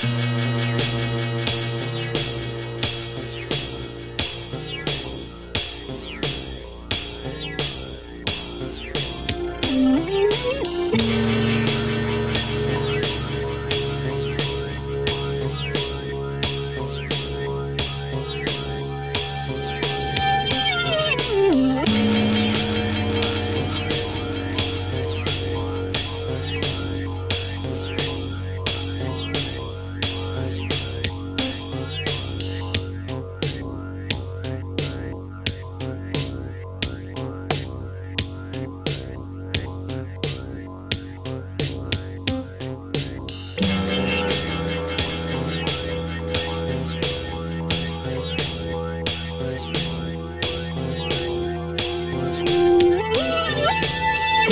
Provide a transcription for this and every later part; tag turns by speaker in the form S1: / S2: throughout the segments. S1: Thank you.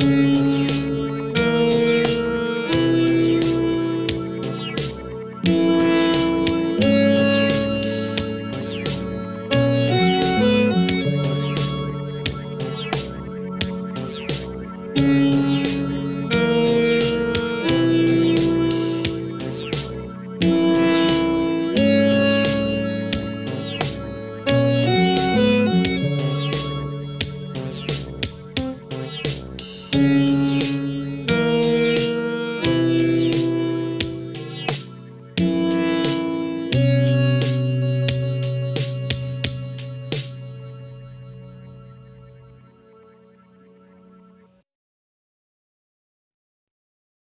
S2: thank you